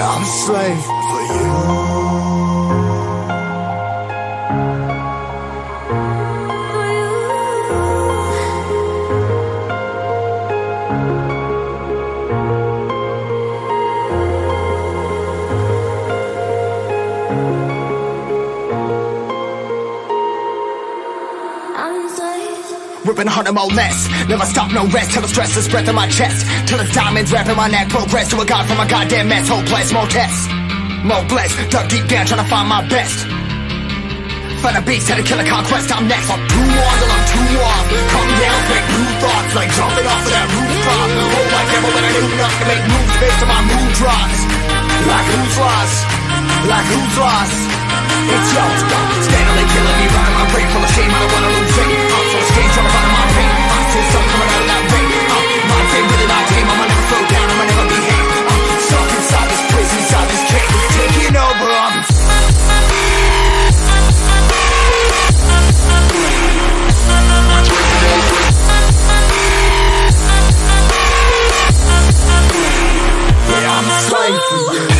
I'm a slave for you. Whipping harder, more less. Never stop, no rest. Till the stress is breath in my chest. Till the diamonds wrapping my neck. Progress to a god from a goddamn mess. Hopeless, more tests. More blessed. Dug deep down, trying to find my best. Find a beast, had a conquest. I'm next. I'm too on till I'm too off. Come down, make new thoughts. Like jumping off of that rooftop. Oh my god, when I do not to make moves based on my mood drops. Like who's lost? Like who's lost? It's yo, steadily killing me, running my brain full of shame. I don't wanna Oh. you.